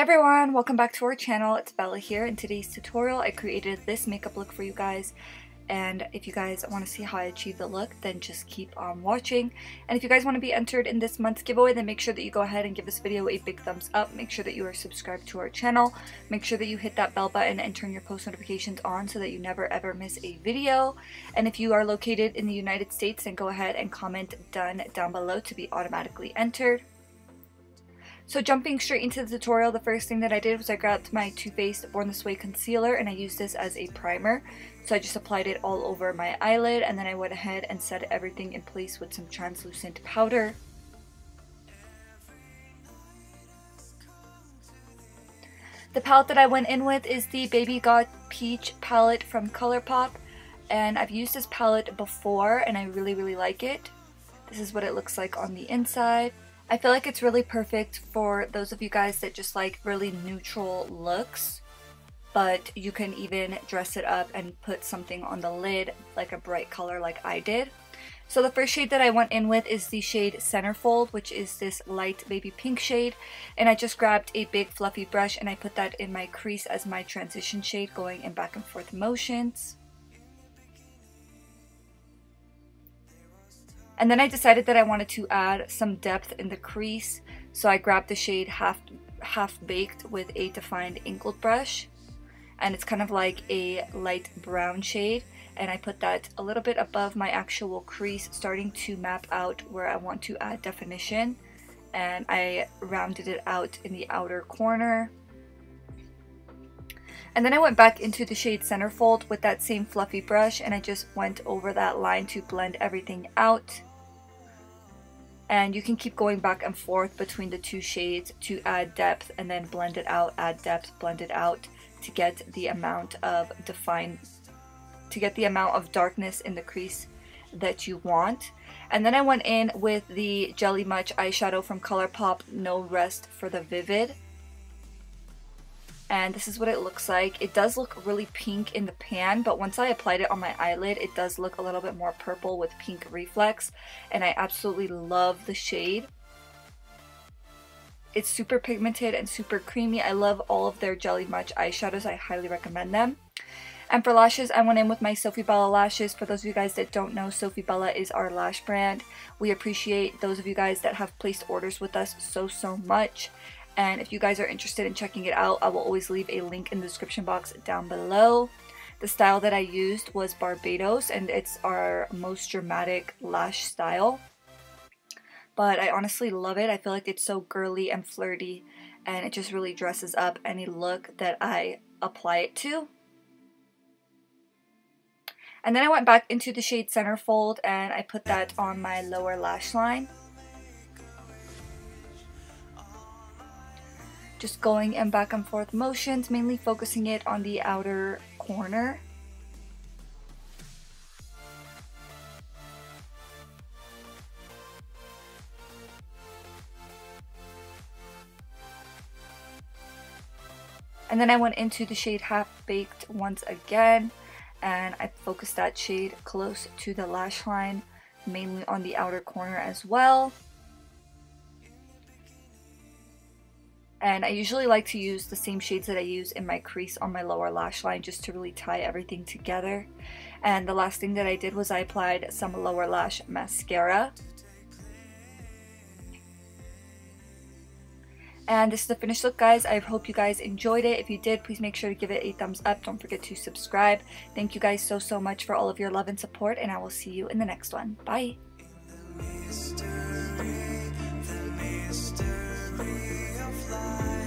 everyone, welcome back to our channel. It's Bella here. In today's tutorial, I created this makeup look for you guys. And if you guys want to see how I achieve the look, then just keep on watching. And if you guys want to be entered in this month's giveaway, then make sure that you go ahead and give this video a big thumbs up. Make sure that you are subscribed to our channel. Make sure that you hit that bell button and turn your post notifications on so that you never ever miss a video. And if you are located in the United States, then go ahead and comment done down below to be automatically entered. So jumping straight into the tutorial, the first thing that I did was I grabbed my Too Faced Born This Way concealer and I used this as a primer. So I just applied it all over my eyelid and then I went ahead and set everything in place with some translucent powder. The palette that I went in with is the Baby Got Peach palette from Colourpop and I've used this palette before and I really really like it. This is what it looks like on the inside. I feel like it's really perfect for those of you guys that just like really neutral looks but you can even dress it up and put something on the lid like a bright color like I did. So the first shade that I went in with is the shade Centerfold, which is this light baby pink shade. And I just grabbed a big fluffy brush and I put that in my crease as my transition shade going in back and forth motions. And then I decided that I wanted to add some depth in the crease. So I grabbed the shade Half, half Baked with a defined Inklet brush. And it's kind of like a light brown shade. And I put that a little bit above my actual crease, starting to map out where I want to add definition. And I rounded it out in the outer corner. And then I went back into the shade Centerfold with that same fluffy brush and I just went over that line to blend everything out and you can keep going back and forth between the two shades to add depth and then blend it out, add depth, blend it out to get the amount of define, to get the amount of darkness in the crease that you want. And then I went in with the Jelly Much eyeshadow from Colourpop No Rest for the Vivid and this is what it looks like. It does look really pink in the pan, but once I applied it on my eyelid, it does look a little bit more purple with pink reflex, and I absolutely love the shade. It's super pigmented and super creamy. I love all of their Jelly Much eyeshadows. I highly recommend them. And for lashes, I went in with my Sofie Bella lashes. For those of you guys that don't know, Sofie Bella is our lash brand. We appreciate those of you guys that have placed orders with us so, so much and if you guys are interested in checking it out I will always leave a link in the description box down below. The style that I used was Barbados and it's our most dramatic lash style but I honestly love it. I feel like it's so girly and flirty and it just really dresses up any look that I apply it to. And then I went back into the shade Centerfold and I put that on my lower lash line. Just going in back and forth motions, mainly focusing it on the outer corner. And then I went into the shade Half Baked once again and I focused that shade close to the lash line, mainly on the outer corner as well. And I usually like to use the same shades that I use in my crease on my lower lash line just to really tie everything together. And the last thing that I did was I applied some lower lash mascara. And this is the finished look guys. I hope you guys enjoyed it. If you did, please make sure to give it a thumbs up. Don't forget to subscribe. Thank you guys so, so much for all of your love and support. And I will see you in the next one. Bye fly.